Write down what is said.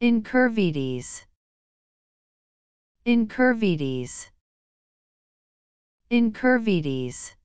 Incurvities. Incurvities. Incurvities.